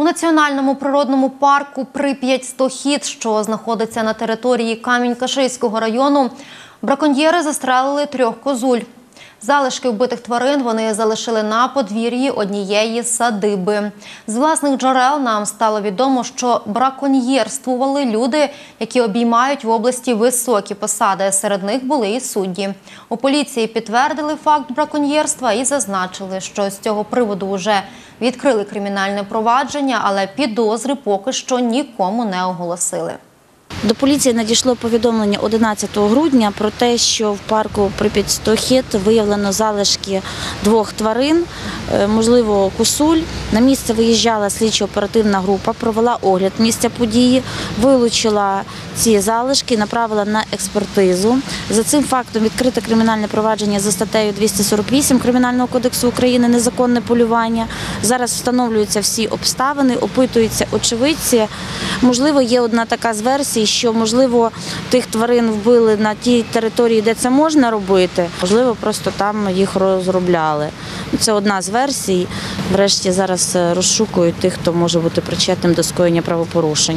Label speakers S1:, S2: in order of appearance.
S1: У національному природному парку Прип'ять Стохід, що знаходиться на території Камінь-Каширського району, браконьєри застрелили трьох козуль. Залишки вбитих тварин вони залишили на подвір'ї однієї садиби. З власних джерел нам стало відомо, що браконьєрствували люди, які обіймають в області високі посади. Серед них були і судді. У поліції підтвердили факт браконьєрства і зазначили, що з цього приводу вже відкрили кримінальне провадження, але підозри поки що нікому не оголосили.
S2: До поліції надійшло повідомлення 11 грудня про те, що в парку Прип'ять-Стохід виявлено залишки двох тварин, е, можливо, косуль. На місце виїжджала слідчо-оперативна група, провела огляд місця події, вилучила ці залишки, направила на експертизу. За цим фактом відкрите кримінальне провадження за статтею 248 Кримінального кодексу України незаконне полювання. Зараз встановлюються всі обставини, опитуються очевидці. Можливо, є одна така з версій, що можливо тих тварин вбили на тій території, де це можна робити. Можливо, просто там їх розробляли. Це одна з версій. Врешті зараз е, розшукують тих, хто може бути причетним до скоєння правопорушень.